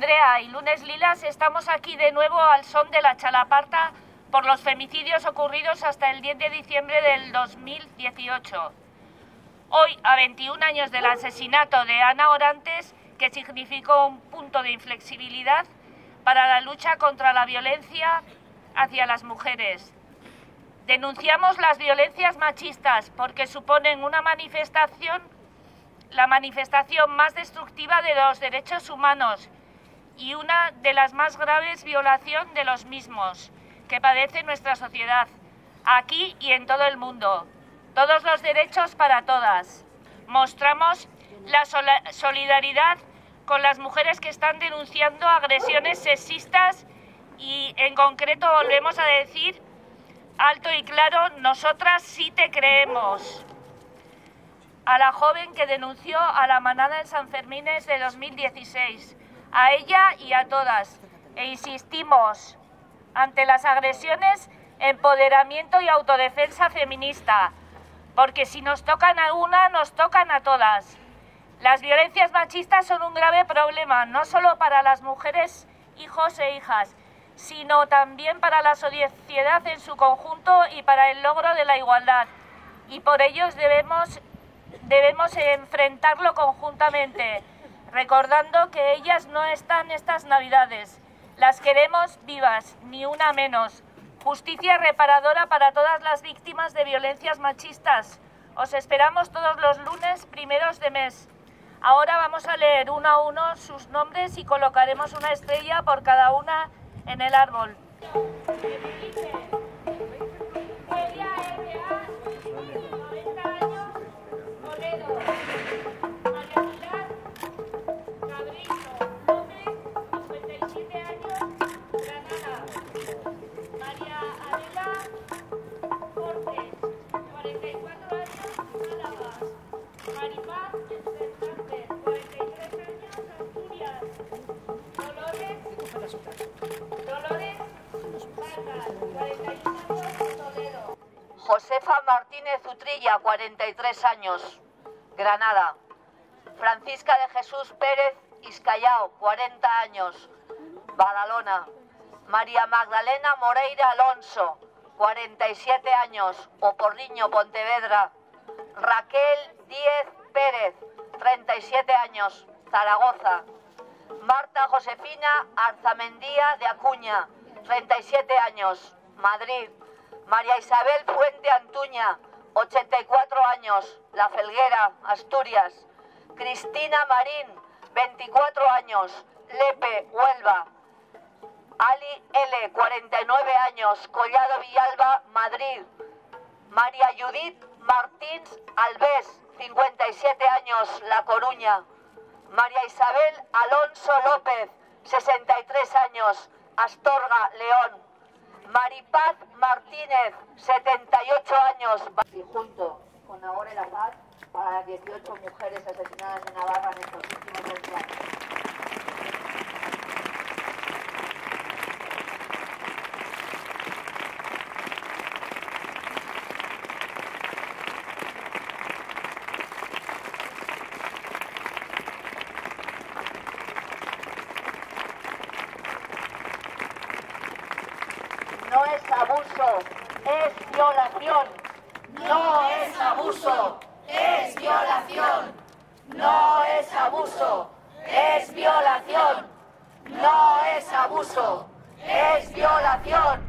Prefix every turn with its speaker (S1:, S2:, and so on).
S1: Lila y Lunes Lilas estamos aquí de nuevo al son de la chalaparta por los femicidios ocurridos hasta el 10 de diciembre del 2018. Hoy, a 21 años del asesinato de Ana Orantes, que significó un punto de inflexibilidad para la lucha contra la violencia hacia las mujeres. Denunciamos las violencias machistas porque suponen una manifestación, la manifestación más destructiva de los derechos humanos y una de las más graves violaciones de los mismos que padece nuestra sociedad, aquí y en todo el mundo. Todos los derechos para todas. Mostramos la solidaridad con las mujeres que están denunciando agresiones sexistas y en concreto volvemos a decir alto y claro, nosotras sí te creemos. A la joven que denunció a la manada en San Fermines de 2016, a ella y a todas. E insistimos, ante las agresiones, empoderamiento y autodefensa feminista, porque si nos tocan a una, nos tocan a todas. Las violencias machistas son un grave problema, no solo para las mujeres, hijos e hijas, sino también para la sociedad en su conjunto y para el logro de la igualdad. Y por ello debemos, debemos enfrentarlo conjuntamente, recordando que ellas no están estas navidades. Las queremos vivas, ni una menos. Justicia reparadora para todas las víctimas de violencias machistas. Os esperamos todos los lunes primeros de mes. Ahora vamos a leer uno a uno sus nombres y colocaremos una estrella por cada una en el árbol.
S2: Josefa Martínez Utrilla, 43 años, Granada. Francisca de Jesús Pérez Iscayao, 40 años, Badalona. María Magdalena Moreira Alonso, 47 años, Oporriño, Pontevedra. Raquel Díez Pérez, 37 años, Zaragoza. Marta Josefina Arzamendía de Acuña, 37 años, Madrid. María Isabel Fuente Antuña, 84 años, La Felguera, Asturias. Cristina Marín, 24 años, Lepe, Huelva. Ali L, 49 años, Collado Villalba, Madrid. María Judith Martins Alves, 57 años, La Coruña. María Isabel Alonso López, 63 años, Astorga, León. Maripaz Martínez, 78 años. Y junto con Ahora la Paz, para 18 mujeres asesinadas en Navarra en estos últimos años. No es abuso, es violación.
S3: No es abuso, es violación. No es abuso, es violación. No es abuso, es violación.